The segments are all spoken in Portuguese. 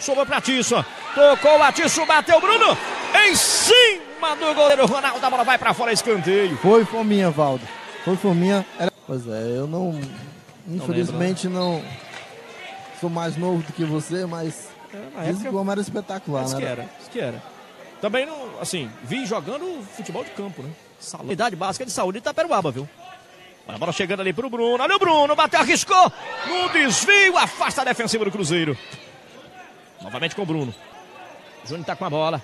Sobrou pra Tisson. Tocou a Tisson, bateu Bruno. Em cima do goleiro Ronaldo. A bola vai pra fora, escanteio. Foi fominha, Valdo. Foi fominha. Era... Pois é, eu não. Infelizmente não. não sou mais novo do que você, mas. É, época... como era espetacular, Isso né? que era, isso que era. Também não, assim, vi jogando futebol de campo, né? Saúde básica de saúde de Itaperuaba, viu? A bola chegando ali pro Bruno. Olha o Bruno, bateu, arriscou. No desvio, afasta a defensiva do Cruzeiro. Novamente com o Bruno. O Júnior tá com a bola.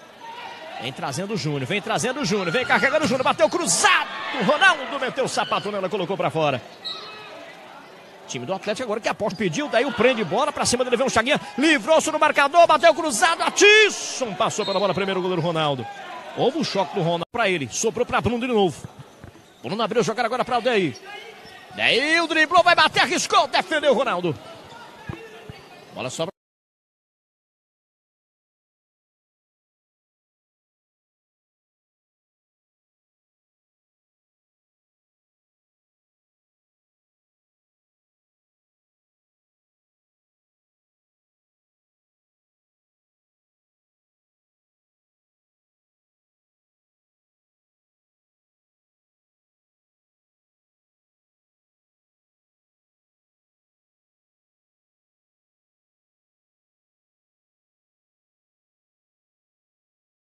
Vem trazendo o Júnior, vem trazendo o Júnior, vem carregando o Júnior, bateu cruzado. Ronaldo meteu o sapato nela, colocou para fora. Time do Atlético agora que aposta pediu, daí o prende bola para cima dele, vem o Chaguinha, livrou-se no marcador, bateu cruzado, a Tisson passou pela bola primeiro goleiro Ronaldo. Houve o choque do Ronaldo para ele, sobrou para Bruno de novo. Bruno abriu jogar agora para o Daí. Daí o driblou, vai bater, arriscou, defendeu o Ronaldo. Bola sobra.